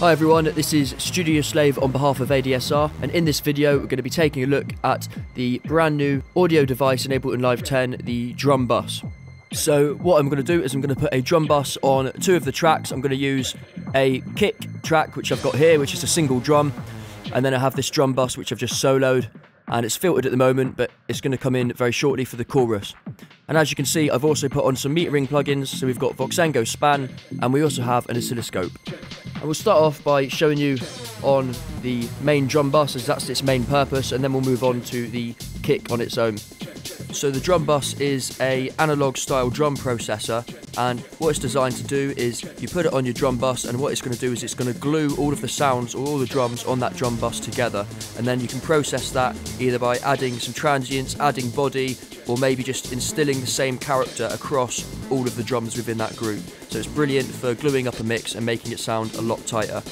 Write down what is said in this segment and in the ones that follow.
Hi everyone, this is Studio Slave on behalf of ADSR, and in this video we're going to be taking a look at the brand new audio device in Ableton Live 10, the Drum Buss. So what I'm going to do is I'm going to put a Drum Buss on two of the tracks. I'm going to use a kick track, which I've got here, which is a single drum, and then I have this drum bus, which I've just soloed, and it's filtered at the moment, but it's going to come in very shortly for the chorus. And as you can see, I've also put on some metering plugins, so we've got Voxengo Span, and we also have an oscilloscope. And we'll start off by showing you on the main drum bus as that's its main purpose and then we'll move on to the kick on its own. So the Drum Buss is a analog style drum processor and what it's designed to do is you put it on your drum bus and what it's going to do is it's going to glue all of the sounds or all the drums on that drum bus together and then you can process that either by adding some transients, adding body or maybe just instilling the same character across all of the drums within that group. So it's brilliant for gluing up a mix and making it sound a lot tighter.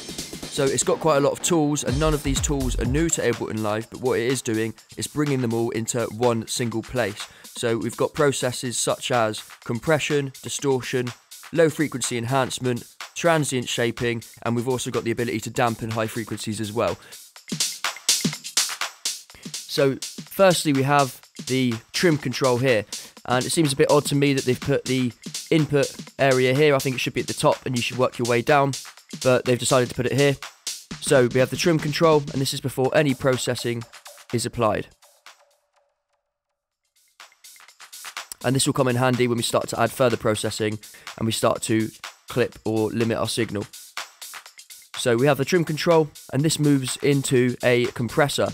So it's got quite a lot of tools and none of these tools are new to Ableton Live, but what it is doing is bringing them all into one single place. So we've got processes such as compression, distortion, low frequency enhancement, transient shaping, and we've also got the ability to dampen high frequencies as well. So firstly we have the trim control here and it seems a bit odd to me that they've put the input area here. I think it should be at the top and you should work your way down, but they've decided to put it here. So we have the trim control, and this is before any processing is applied. And this will come in handy when we start to add further processing and we start to clip or limit our signal. So we have the trim control, and this moves into a compressor.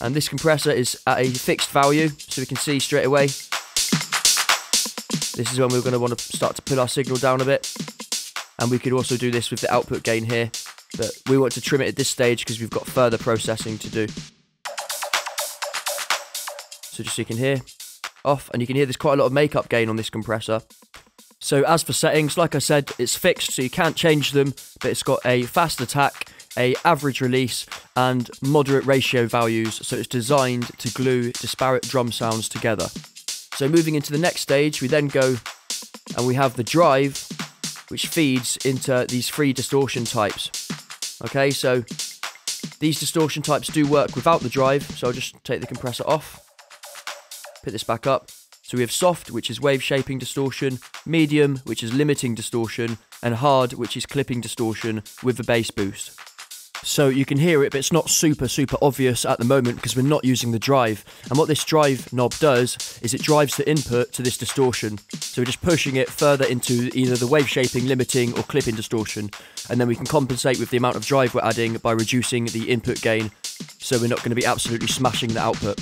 And this compressor is at a fixed value, so we can see straight away this is when we're going to want to start to pull our signal down a bit. And we could also do this with the output gain here. But we want to trim it at this stage because we've got further processing to do. So just so you can hear, off. And you can hear there's quite a lot of makeup gain on this compressor. So as for settings, like I said, it's fixed so you can't change them. But it's got a fast attack, a average release and moderate ratio values. So it's designed to glue disparate drum sounds together. So moving into the next stage, we then go and we have the drive, which feeds into these three distortion types. Okay, so these distortion types do work without the drive, so I'll just take the compressor off, put this back up. So we have soft, which is wave shaping distortion, medium, which is limiting distortion, and hard, which is clipping distortion with the bass boost. So you can hear it, but it's not super, super obvious at the moment because we're not using the drive. And what this drive knob does is it drives the input to this distortion. So we're just pushing it further into either the wave shaping, limiting, or clipping distortion. And then we can compensate with the amount of drive we're adding by reducing the input gain. So we're not going to be absolutely smashing the output.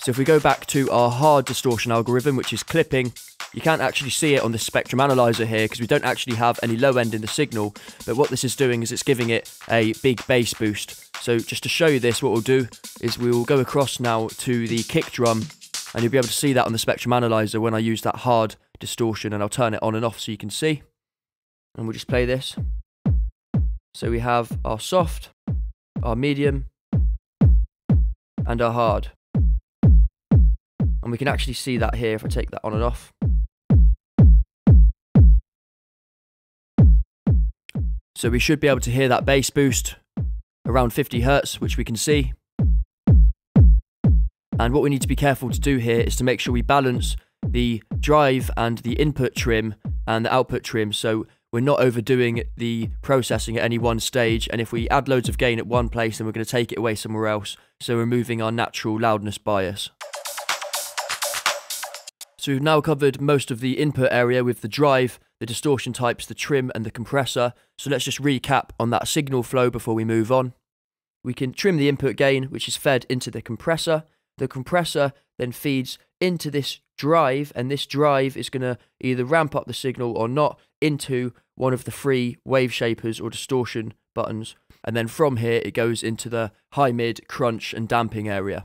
So if we go back to our hard distortion algorithm, which is clipping, you can't actually see it on the spectrum analyzer here because we don't actually have any low end in the signal. But what this is doing is it's giving it a big bass boost. So just to show you this, what we'll do is we will go across now to the kick drum and you'll be able to see that on the spectrum analyzer when I use that hard distortion and I'll turn it on and off so you can see. And we'll just play this. So we have our soft, our medium, and our hard. And we can actually see that here if I take that on and off. So we should be able to hear that bass boost around 50 hertz, which we can see. And what we need to be careful to do here is to make sure we balance the drive and the input trim and the output trim so we're not overdoing the processing at any one stage and if we add loads of gain at one place then we're going to take it away somewhere else so removing our natural loudness bias. So we've now covered most of the input area with the drive, the distortion types, the trim and the compressor. So let's just recap on that signal flow before we move on. We can trim the input gain, which is fed into the compressor. The compressor then feeds into this drive, and this drive is going to either ramp up the signal or not into one of the three wave shapers or distortion buttons. And then from here, it goes into the high, mid, crunch, and damping area.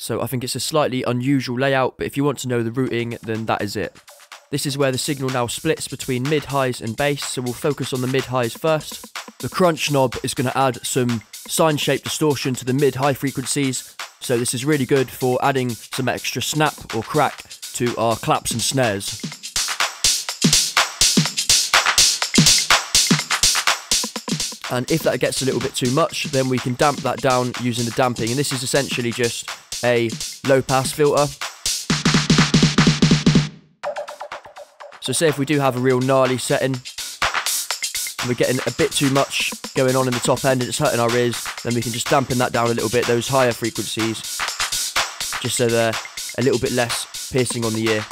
So I think it's a slightly unusual layout, but if you want to know the routing, then that is it. This is where the signal now splits between mid-highs and bass, so we'll focus on the mid-highs first. The crunch knob is going to add some sine-shaped distortion to the mid-high frequencies, so this is really good for adding some extra snap or crack to our claps and snares. And if that gets a little bit too much, then we can damp that down using the damping. And this is essentially just a low pass filter. So say if we do have a real gnarly setting, we're getting a bit too much going on in the top end and it's hurting our ears, then we can just dampen that down a little bit, those higher frequencies, just so they're a little bit less piercing on the ear.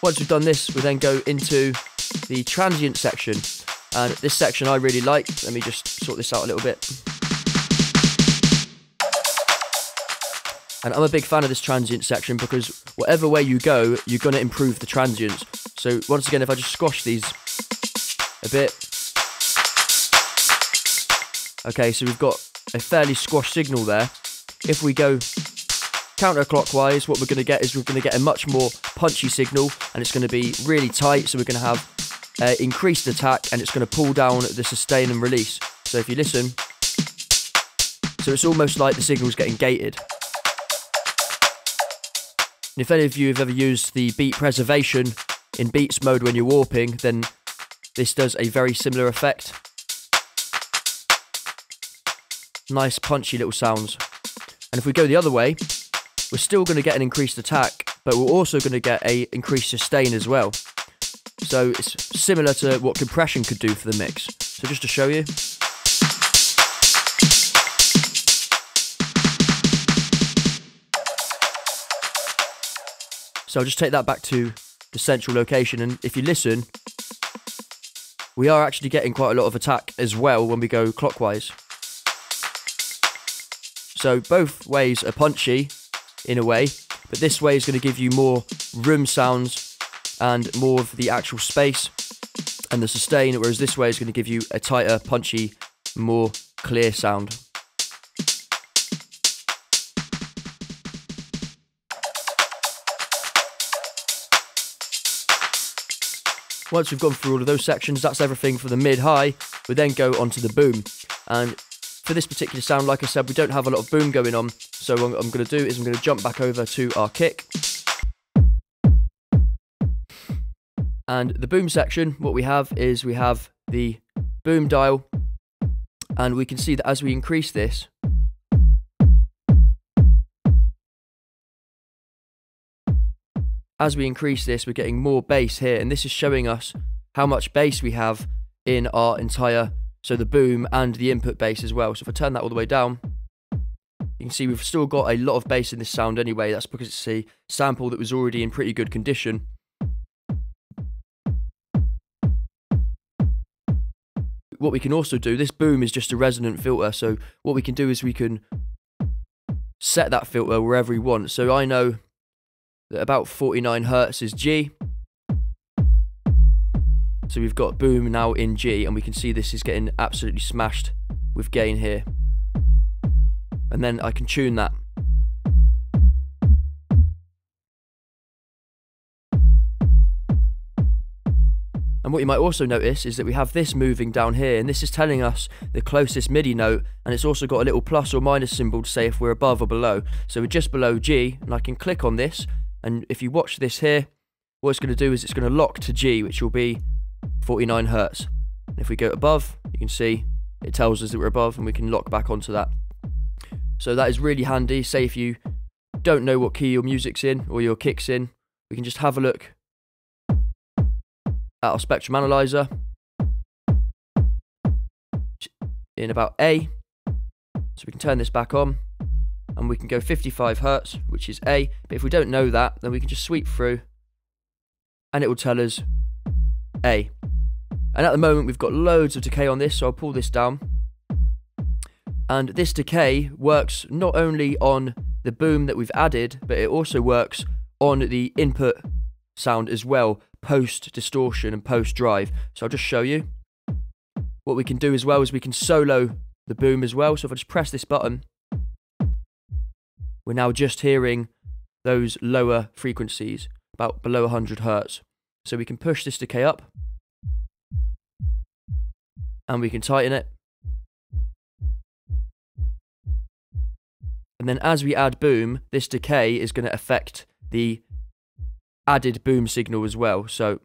Once we've done this, we then go into the transient section. And this section I really like. Let me just sort this out a little bit. And I'm a big fan of this transient section because whatever way you go, you're going to improve the transients. So once again, if I just squash these a bit. Okay, so we've got a fairly squashed signal there. If we go counterclockwise, what we're going to get is we're going to get a much more punchy signal and it's going to be really tight. So we're going to have uh, increased attack and it's going to pull down the sustain and release. So if you listen, so it's almost like the signal's getting gated. And if any of you have ever used the beat preservation in beats mode when you're warping, then this does a very similar effect. Nice punchy little sounds. And if we go the other way, we're still going to get an increased attack, but we're also going to get a increased sustain as well. So it's similar to what compression could do for the mix. So just to show you. So I'll just take that back to the central location and if you listen, we are actually getting quite a lot of attack as well when we go clockwise. So both ways are punchy in a way, but this way is going to give you more room sounds and more of the actual space and the sustain, whereas this way is going to give you a tighter, punchy, more clear sound. Once we've gone through all of those sections, that's everything for the mid-high. We then go onto the boom. And for this particular sound, like I said, we don't have a lot of boom going on. So what I'm going to do is I'm going to jump back over to our kick. And the boom section, what we have is we have the boom dial. And we can see that as we increase this, as we increase this, we're getting more bass here, and this is showing us how much bass we have in our entire, so the boom and the input bass as well. So if I turn that all the way down, you can see we've still got a lot of bass in this sound anyway. That's because it's a sample that was already in pretty good condition. What we can also do, this boom is just a resonant filter, so what we can do is we can set that filter wherever we want. So I know that about 49 hertz is G. So we've got boom now in G, and we can see this is getting absolutely smashed with gain here. And then I can tune that. And what you might also notice is that we have this moving down here, and this is telling us the closest MIDI note, and it's also got a little plus or minus symbol to say if we're above or below. So we're just below G, and I can click on this, and if you watch this here, what it's going to do is it's going to lock to G, which will be 49 hertz. And if we go above, you can see it tells us that we're above and we can lock back onto that. So that is really handy. Say if you don't know what key your music's in or your kick's in, we can just have a look our spectrum analyzer in about A. So we can turn this back on and we can go 55 hertz, which is A. But if we don't know that, then we can just sweep through and it will tell us A. And at the moment, we've got loads of decay on this, so I'll pull this down. And this decay works not only on the boom that we've added, but it also works on the input sound as well, post distortion and post drive. So I'll just show you. What we can do as well is we can solo the boom as well. So if I just press this button, we're now just hearing those lower frequencies, about below 100 hertz. So we can push this decay up and we can tighten it. And then as we add boom, this decay is going to affect the added boom signal as well. So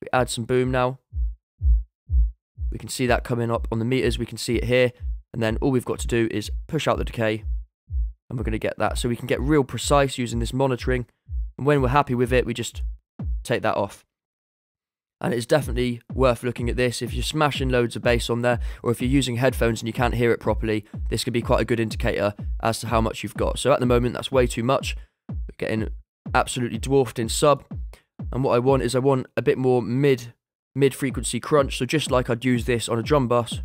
we add some boom now. We can see that coming up on the meters. We can see it here. And then all we've got to do is push out the decay. And we're going to get that. So we can get real precise using this monitoring. And when we're happy with it, we just take that off. And it's definitely worth looking at this. If you're smashing loads of bass on there, or if you're using headphones and you can't hear it properly, this could be quite a good indicator as to how much you've got. So at the moment, that's way too much. We're getting absolutely dwarfed in sub. And what I want is I want a bit more mid mid frequency crunch. So just like I'd use this on a drum bus,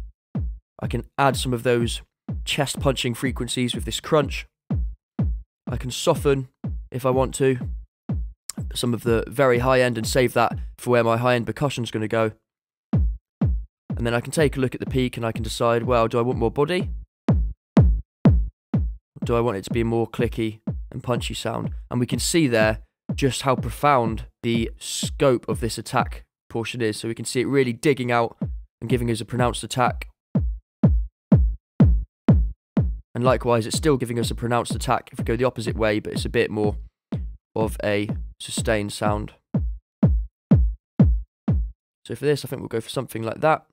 I can add some of those chest punching frequencies with this crunch. I can soften if I want to some of the very high end and save that for where my high end percussion is going to go. And then I can take a look at the peak and I can decide, well, do I want more body? Do I want it to be more clicky and punchy sound? And we can see there just how profound the scope of this attack portion is. So we can see it really digging out and giving us a pronounced attack. And likewise, it's still giving us a pronounced attack if we go the opposite way, but it's a bit more of a sustained sound. So for this, I think we'll go for something like that.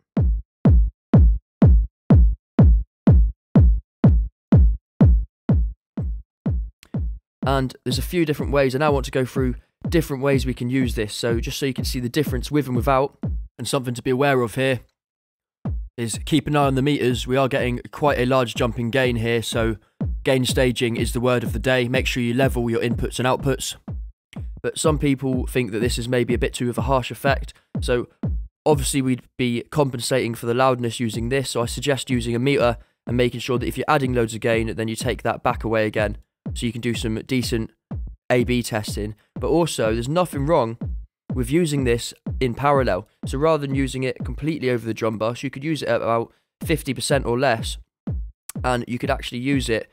And there's a few different ways, and I want to go through different ways we can use this. So just so you can see the difference with and without, and something to be aware of here is keep an eye on the meters. We are getting quite a large jump in gain here, so gain staging is the word of the day. Make sure you level your inputs and outputs. But some people think that this is maybe a bit too of a harsh effect. So obviously we'd be compensating for the loudness using this. So I suggest using a meter and making sure that if you're adding loads of gain, then you take that back away again. So you can do some decent A-B testing. But also there's nothing wrong with using this in parallel. So rather than using it completely over the drum bus, you could use it at about 50% or less. And you could actually use it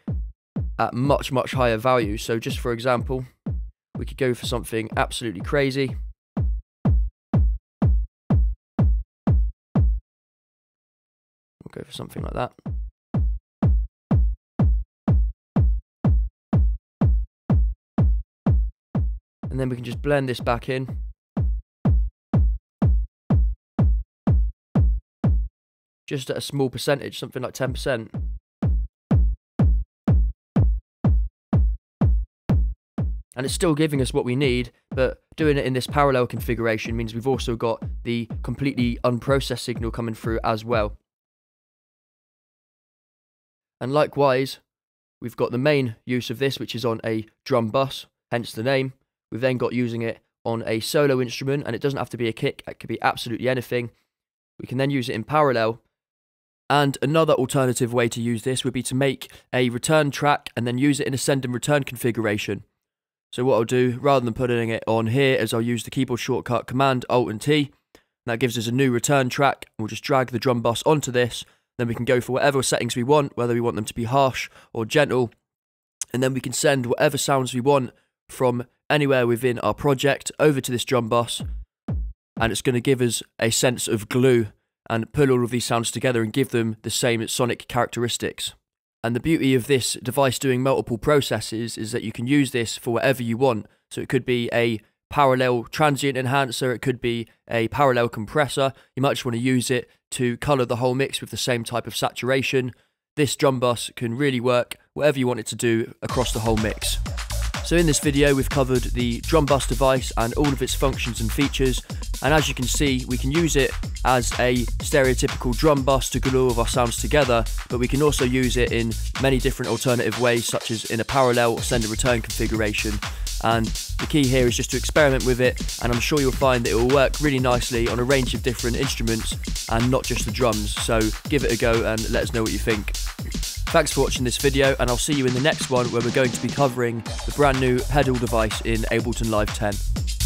at much, much higher value. So just for example, we could go for something absolutely crazy. We'll go for something like that. And then we can just blend this back in. Just at a small percentage, something like 10%. and it's still giving us what we need, but doing it in this parallel configuration means we've also got the completely unprocessed signal coming through as well. And likewise, we've got the main use of this, which is on a drum bus, hence the name. We've then got using it on a solo instrument, and it doesn't have to be a kick, it could be absolutely anything. We can then use it in parallel. And another alternative way to use this would be to make a return track and then use it in a send and return configuration. So what I'll do, rather than putting it on here, is I'll use the keyboard shortcut Command Alt and T. That gives us a new return track. We'll just drag the Drum Buss onto this. Then we can go for whatever settings we want, whether we want them to be harsh or gentle. And then we can send whatever sounds we want from anywhere within our project over to this drum bus. And it's going to give us a sense of glue and pull all of these sounds together and give them the same sonic characteristics. And the beauty of this device doing multiple processes is that you can use this for whatever you want. So it could be a parallel transient enhancer, it could be a parallel compressor. You might just want to use it to color the whole mix with the same type of saturation. This Drum Buss can really work whatever you want it to do across the whole mix. So in this video we've covered the Drum Buss device and all of its functions and features. And as you can see we can use it as a stereotypical drum bus to glue all of our sounds together but we can also use it in many different alternative ways such as in a parallel or send and return configuration. And the key here is just to experiment with it and I'm sure you'll find that it will work really nicely on a range of different instruments and not just the drums. So give it a go and let us know what you think. Thanks for watching this video, and I'll see you in the next one where we're going to be covering the brand new pedal device in Ableton Live 10.